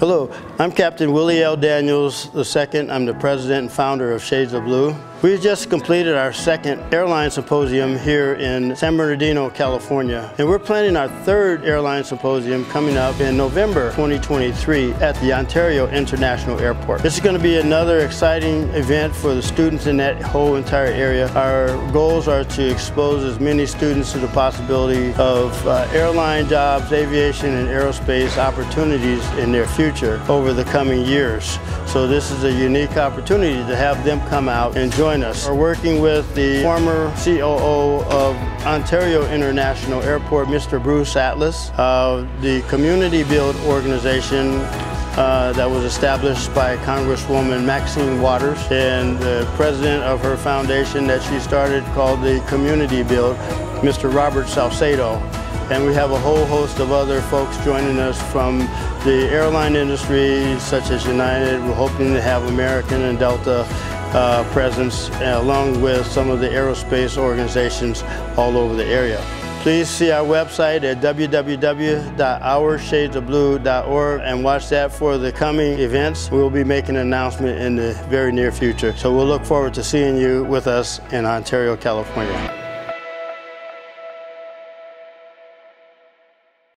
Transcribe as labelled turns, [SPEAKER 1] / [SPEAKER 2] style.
[SPEAKER 1] Hello, I'm Captain Willie L. Daniels II. I'm the president and founder of Shades of Blue. We just completed our second airline symposium here in San Bernardino, California. And we're planning our third airline symposium coming up in November 2023 at the Ontario International Airport. This is going to be another exciting event for the students in that whole entire area. Our goals are to expose as many students to the possibility of uh, airline jobs, aviation, and aerospace opportunities in their future over the coming years. So this is a unique opportunity to have them come out and join us. We're working with the former COO of Ontario International Airport, Mr. Bruce Atlas, uh, the Community Build organization uh, that was established by Congresswoman Maxine Waters and the president of her foundation that she started called the Community Build, Mr. Robert Sausedo. And we have a whole host of other folks joining us from the airline industry, such as United. We're hoping to have American and Delta uh, presence along with some of the aerospace organizations all over the area. Please see our website at www.ourshadesofblue.org and watch that for the coming events. We'll be making an announcement in the very near future. So we'll look forward to seeing you with us in Ontario, California.